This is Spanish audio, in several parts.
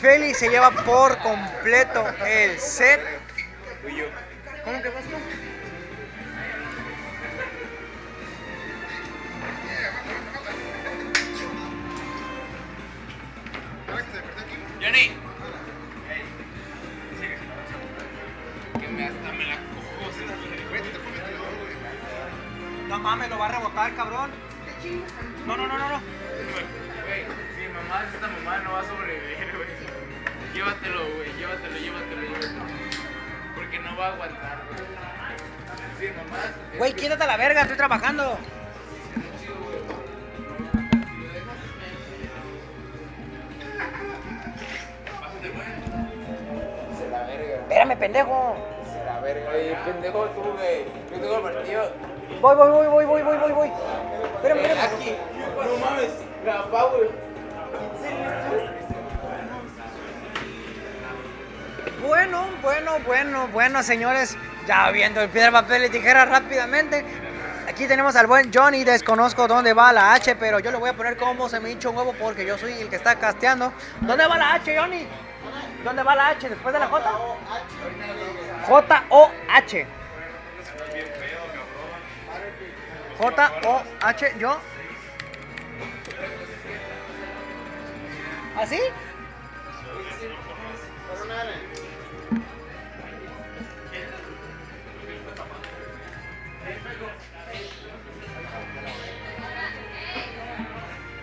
Feli se lleva por completo el set. ¿Cómo que pasó? Que me hasta me la cojo. No mames, lo va a rebotar, cabrón. No, no, no, no, no. Mamá, esta mamá no va a sobrevivir, güey. Llévatelo, güey, llévatelo, llévatelo, llévatelo. Porque no va a aguantar, güey. Sí, mamá. Güey, quítate a la verga, estoy trabajando. Se la verga. Espérame, pendejo. Se la verga. Oye, pendejo tú, güey. Yo tengo el partido. Voy, voy, voy, voy, voy, voy, voy, voy. Espérame, espérame. Aquí. No mames. Grapa, güey. Bueno, bueno, bueno, bueno, señores. Ya viendo el piedra, papel y tijera rápidamente. Aquí tenemos al buen Johnny. Desconozco dónde va la H, pero yo le voy a poner como se me hincha un huevo porque yo soy el que está casteando. ¿Dónde va la H, Johnny? ¿Dónde va la H? ¿Después de la J? J-O-H. J-O-H, yo. ¿Así?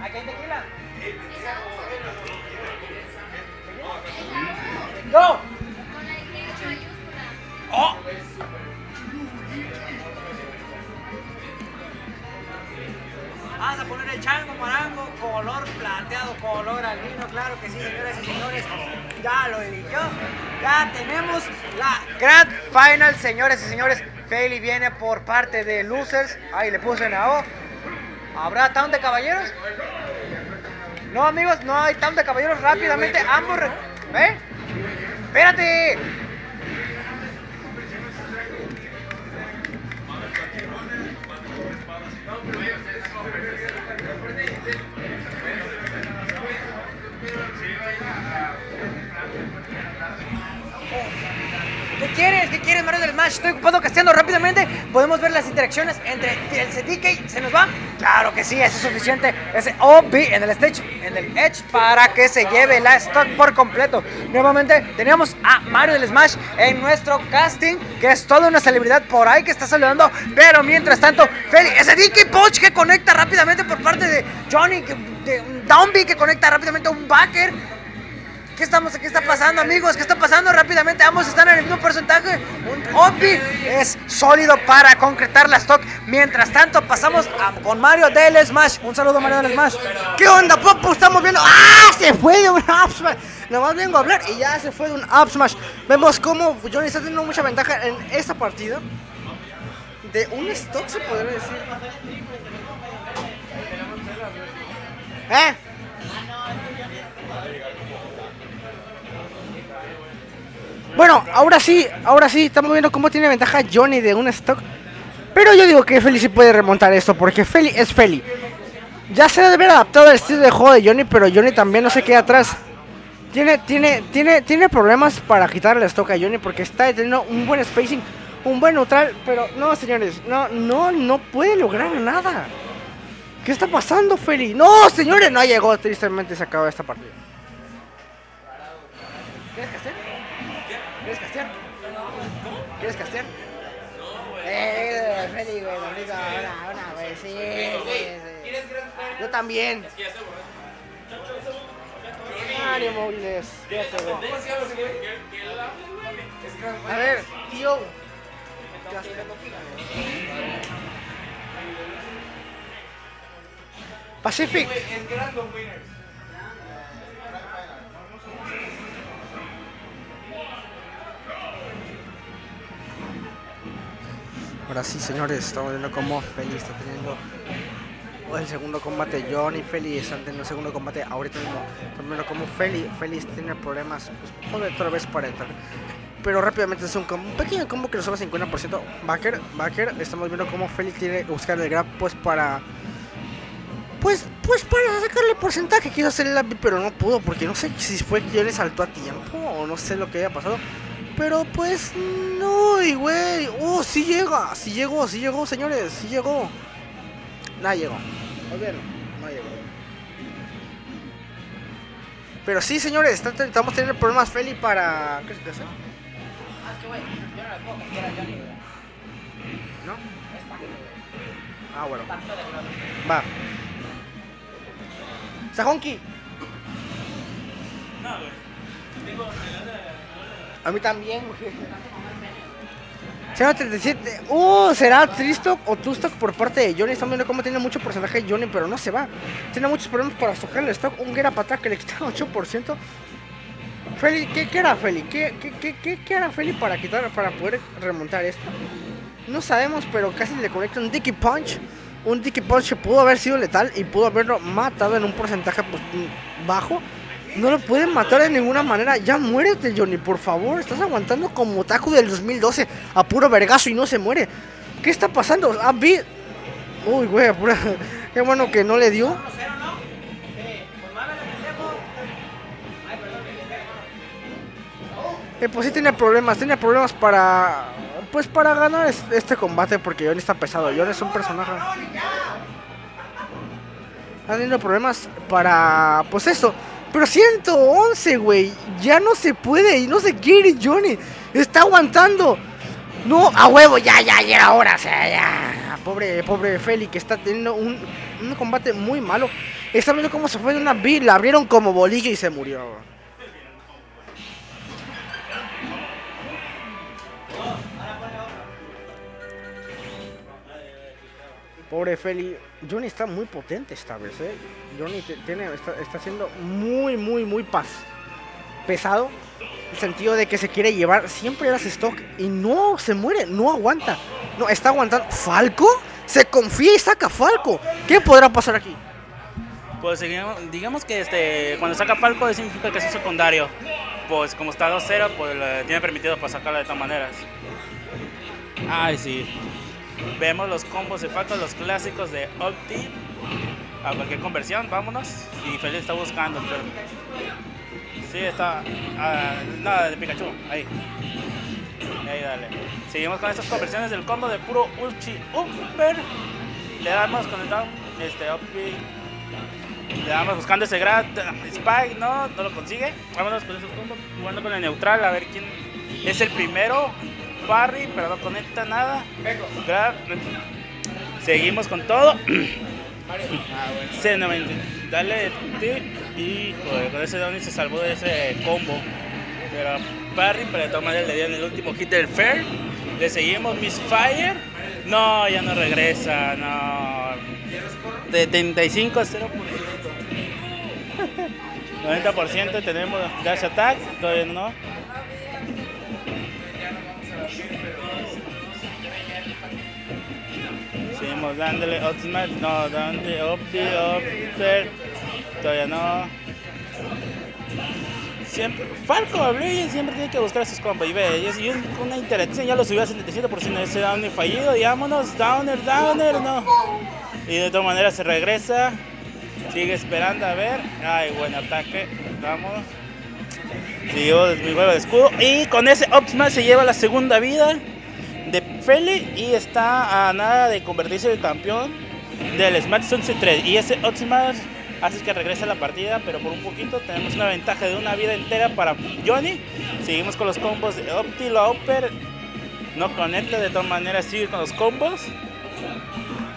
¿Aquí hay tequila? ¡No! Chango marango, color plateado, color albino, claro que sí, señoras y señores. Ya lo eligió. Ya tenemos la Grand Final, señores y señores. Feli viene por parte de Losers. Ahí le puse en A O. ¿Habrá town de caballeros? No, amigos, no hay town caballeros. Rápidamente, ambos. ¡Espérate! ¿Qué quieres, Mario del Smash? Estoy ocupado casteando rápidamente. Podemos ver las interacciones entre el CDK. ¿Se nos va? Claro que sí, eso es suficiente. Ese OB en el stage, en el Edge, para que se lleve la stock por completo. Nuevamente tenemos a Mario del Smash en nuestro casting, que es toda una celebridad por ahí que está saludando. Pero mientras tanto, Feli, ese DK Punch que conecta rápidamente por parte de Johnny, de un Down B que conecta rápidamente a un backer. ¿Qué, estamos, ¿Qué está pasando, amigos? ¿Qué está pasando rápidamente? Ambos están en el mismo porcentaje. Un OPI es sólido para concretar la stock. Mientras tanto, pasamos con Mario del Smash. Un saludo, Mario del Smash. ¿Qué onda, Popo? Estamos viendo. ¡Ah! Se fue de un up smash. Nomás vengo a hablar y ya se fue de un up smash. Vemos cómo Johnny está teniendo mucha ventaja en esta partida. De un stock, se podría decir. ¿Eh? Bueno, ahora sí, ahora sí, estamos viendo cómo tiene ventaja Johnny de un stock. Pero yo digo que Feli sí puede remontar esto, porque Feli es Feli. Ya se debe haber adaptado al estilo de juego de Johnny, pero Johnny también no se queda atrás. Tiene, tiene, tiene, tiene problemas para quitar el stock a Johnny porque está teniendo un buen spacing, un buen neutral, pero no, señores, no, no, no puede lograr nada. ¿Qué está pasando, Feli? No, señores, no llegó, tristemente se acabó esta partida. ¿Quieres castear? ¿Quieres castear? ¿Quieres castear? Eh, güey, lo único, una, una, güey, sí, sí, sí. Yo también. Ánimo, güey. A ver, tío. Pacific. Ahora sí, señores, estamos viendo cómo Feli está teniendo el segundo combate. John y Feli están teniendo el segundo combate ahorita mismo. Viendo cómo Feli, Feli tiene problemas pues, otra vez para entrar. Pero rápidamente es un, combo- un pequeño combo que nos suma 50%. Backer, Backer, estamos viendo cómo Feli tiene que buscar el grab pues para Pues, pues para sacarle porcentaje quiso hacer el lápiz, pero no pudo, porque no sé si fue que yo le saltó a tiempo o no sé lo que haya pasado. Pero pues no, y güey. Oh, sí llega, sí llegó, sí llegó, señores, sí llegó. Nada llegó. Olvídalo, no llegó. Pero sí, señores, estamos teniendo problemas Feli para. ¿Qué se hace? Ah, es que, güey, yo no le puedo castigar a Johnny, güey. ¿No? Es pacto, güey. Ah, bueno. Pacto de gloria. Va. Sajonki. A mí también, güey. 037. Uh, ¿será Tristock o Tustock por parte de Johnny? Estamos viendo cómo tiene mucho porcentaje Johnny, pero no se va. Tiene muchos problemas para sacar el stock. Un Gera para que le quita 8%. Feli, ¿qué, qué Feli? ¿Qué, qué, qué, qué, Feli para quitar, para poder remontar esto? No sabemos, pero casi le conecta un Dicky Punch. Un Dicky Punch pudo haber sido letal y pudo haberlo matado en un porcentaje pues, bajo. No lo pueden matar de ninguna manera. Ya muérete, Johnny, por favor. Estás aguantando como Taku del 2012 a puro vergazo y no se muere. ¿Qué está pasando? Ah, vi. Uy, güey, pura. Qué bueno que no le dio. 1-0, ¿no? Sí. Muévele, pendejo. Ay, perdón, pendejo. Eh, pues sí tiene problemas, tiene problemas para. Pues para ganar es- este combate porque Johnny está pesado. Johnny es un personaje. Está teniendo problemas para. Pues eso. Pero 111, güey. Ya no se puede y no se quiere Johnny. Está aguantando. No, a huevo, ya, ya, ya era hora. O sea, ya. Pobre, pobre Feli que está teniendo un, un combate muy malo. Está viendo cómo se fue de una B, la abrieron como bolillo y se murió. Pobre Feli. Johnny está muy potente esta vez, ¿eh? Johnny te- tiene, está, está siendo muy, muy, muy paz. pesado. El sentido de que se quiere llevar siempre las stock y no se muere, no aguanta. No, está aguantando. ¿Falco? Se confía y saca Falco. ¿Qué podrá pasar aquí? Pues digamos, digamos que este, cuando saca Falco eso significa que es un secundario. Pues como está 2-0, pues le tiene permitido para sacarla de todas maneras. Ay, sí. Vemos los combos de Falco, los clásicos de Opti. A cualquier conversión, vámonos. Y Feliz está buscando, pero... Sí, está... ah, nada, de Pikachu, ahí. Ahí, dale. Seguimos con estas conversiones del combo de puro Ulchi Upper. Le damos con el down, este, Opti. Le damos buscando ese grab. Spike, no, no lo consigue. Vámonos con esos combos. Jugando con el neutral, a ver quién es el primero. Parry, pero no conecta nada. Seguimos con todo. C90. Dale tip. Y joder, con ese down se salvó de ese combo. Pero Parry, pero de todas maneras le dieron el último hit del Fair. Le seguimos Miss Fire. No, ya no regresa, no. 75 a 0%. 90% tenemos Dash Attack, todavía no. Dándole Ultimate, no, dándole Opti, Opter, todavía no. Siempre, Falco Blue siempre tiene que buscar sus combos. Y ve, y es, una interacción, ya lo subió a 77% ese downer fallido. Y vámonos, downer, downer, no. Y de todas maneras se regresa. Sigue esperando a ver. Ay, buen ataque. Vamos. Siguió mi huevo de escudo. Y con ese Optimal se lleva la segunda vida de Feli. Y está a nada de convertirse en campeón del Smash Sunset 3. Y ese Optimal hace que regrese a la partida. Pero por un poquito tenemos una ventaja de una vida entera para Johnny. Seguimos con los combos de Opti, Upper. No conecta, de todas maneras sigue con los combos.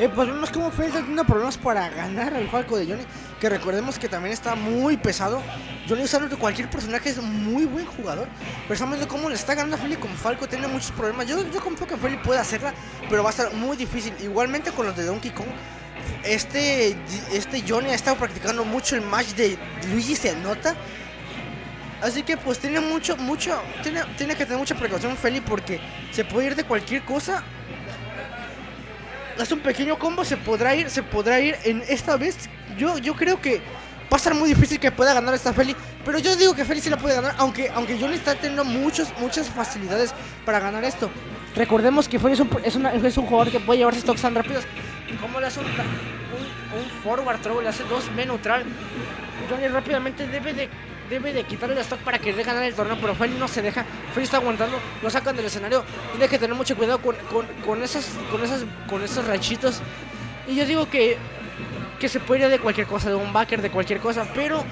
Eh, pues vemos cómo Feli está teniendo problemas para ganar al Falco de Johnny. Que recordemos que también está muy pesado. Johnny usando de cualquier personaje es muy buen jugador. Pero estamos viendo cómo le está ganando a Feli con Falco. Tiene muchos problemas. Yo, yo confío que Feli puede hacerla. Pero va a estar muy difícil. Igualmente con los de Donkey Kong. Este, este Johnny ha estado practicando mucho el match de Luigi se nota. Así que pues tiene mucho, mucho, tiene, tiene que tener mucha precaución Feli porque se puede ir de cualquier cosa hace un pequeño combo, se podrá ir, se podrá ir en esta vez. Yo, yo creo que va a ser muy difícil que pueda ganar esta Feli. Pero yo digo que Feli sí la puede ganar, aunque, aunque Johnny está teniendo muchos, muchas facilidades para ganar esto. Recordemos que Feli es un, es, una- es un jugador que puede llevarse stocks tan rápidos. ¿Cómo le hace un, un- forward throw, le hace dos B neutral. Johnny rápidamente debe de, debe de quitarle el stock para que dé ganar el torneo, pero Feli no se deja. Feli está aguantando, lo sacan del escenario. Tiene que tener mucho cuidado con, con, con esos, con, esas, con esos ranchitos. Y yo digo que, que se puede ir de cualquier cosa, de un backer, de cualquier cosa, pero,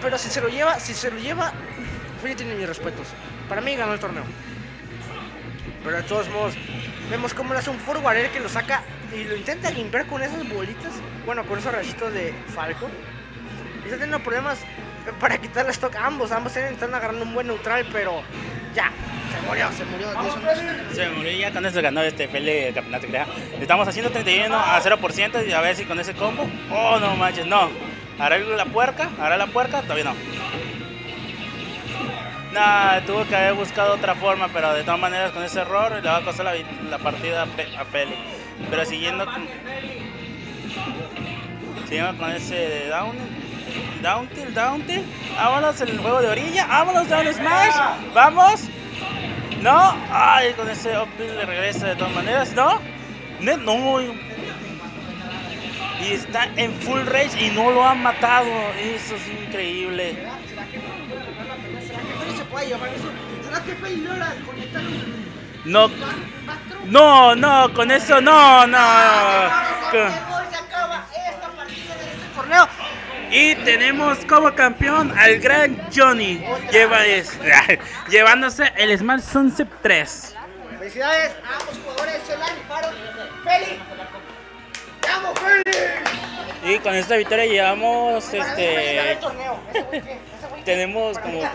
pero si se lo lleva, si se lo lleva, Feli tiene mis respetos. Para mí ganó el torneo. Pero de todos modos, vemos cómo le hace un forward que lo saca y lo intenta limpiar con esas bolitas. Bueno, con esos rayitos de Falco. Y está teniendo problemas para quitarle stock a ambos. Ambos están agarrando un buen neutral, pero ya, se murió, se murió. Se murió ya con eso ganó este Feli el campeonato. crea. Estamos haciendo 31 a 0% y a ver si con ese combo. Oh, no manches, no. ¿Hará la puerca? ¿Hará la puerca? Todavía no. Nah, tuvo que haber buscado otra forma, pero de todas maneras con ese error le va a costar la, la partida a Feli. Pero siguiendo con, siguiendo con ese de down, down tilt, down tilt. Vámonos en el juego de orilla. Vámonos down smash. Vamos. No. Ay, con ese up le regresa de todas maneras. No. No. Y está en full rage y no lo han matado. Eso es increíble. ¿Será que Feli se puede llevar eso? ¿Será que Feli logra conectar un No. No, no, con eso no, no acaba esta partida de este torneo. Y tenemos como campeón al gran Johnny. Lleva es- llevándose el Smart Sunset 3. Felicidades a ambos jugadores, se la rifaron. Feli, te amo, Feli. Y con esta victoria llevamos este torneo. Ese ese tenemos como.